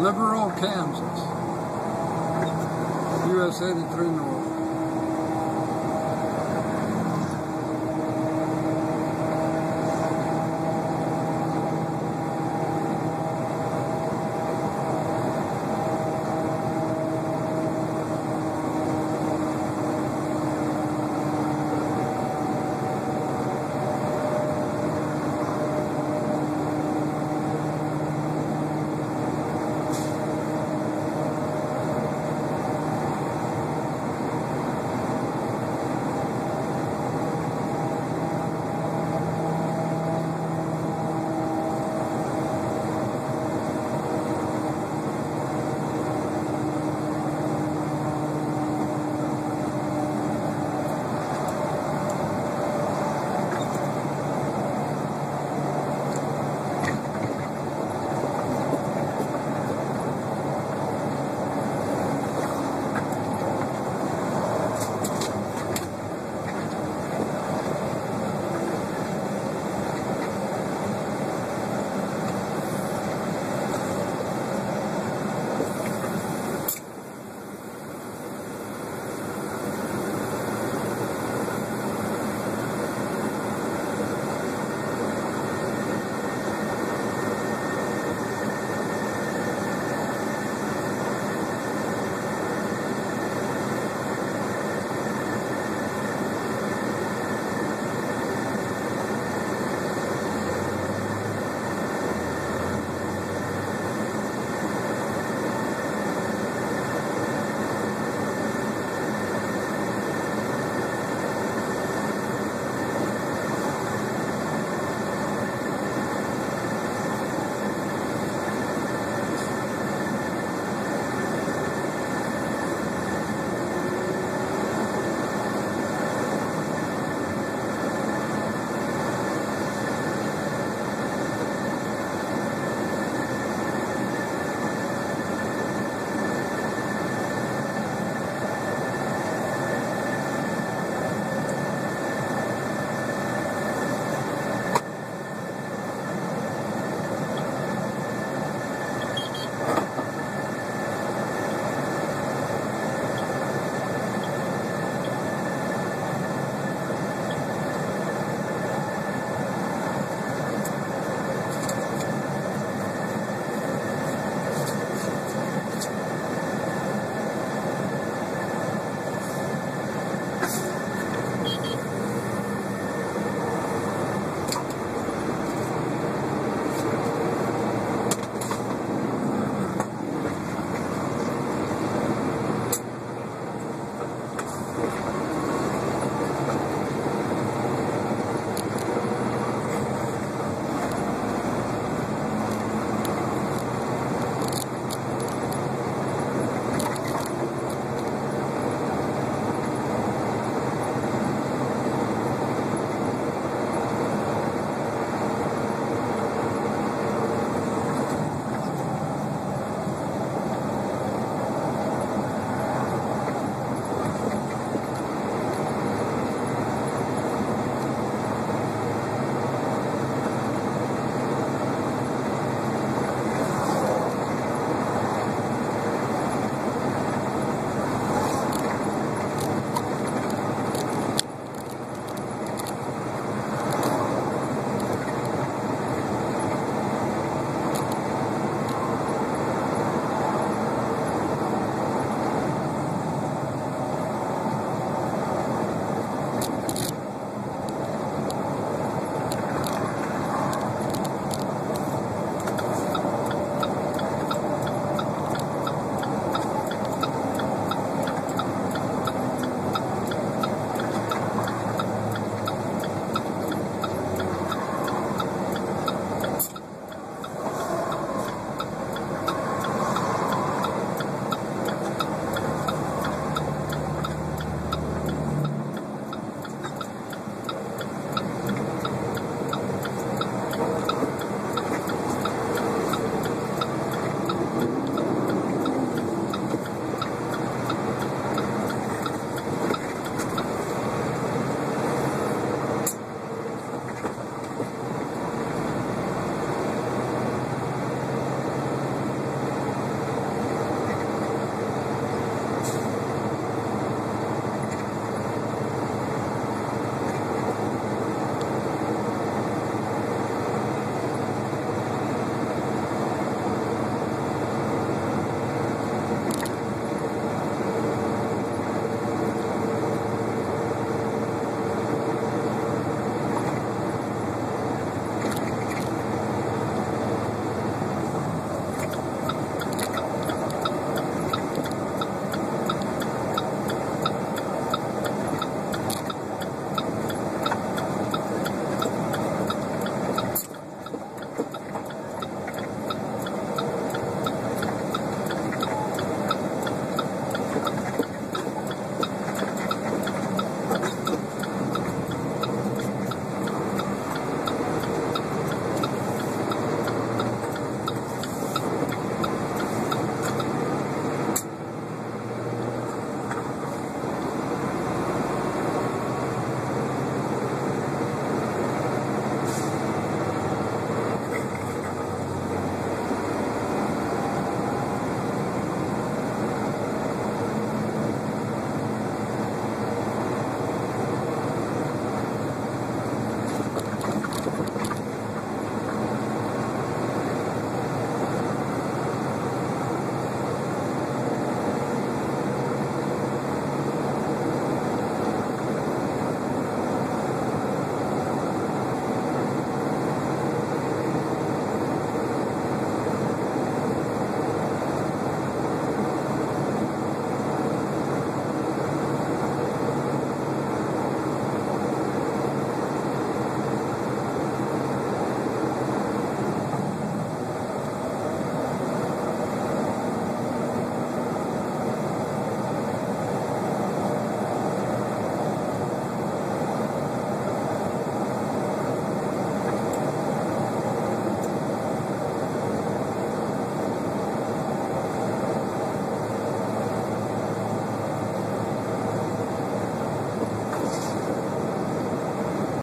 Liberal, Kansas. US 83 North.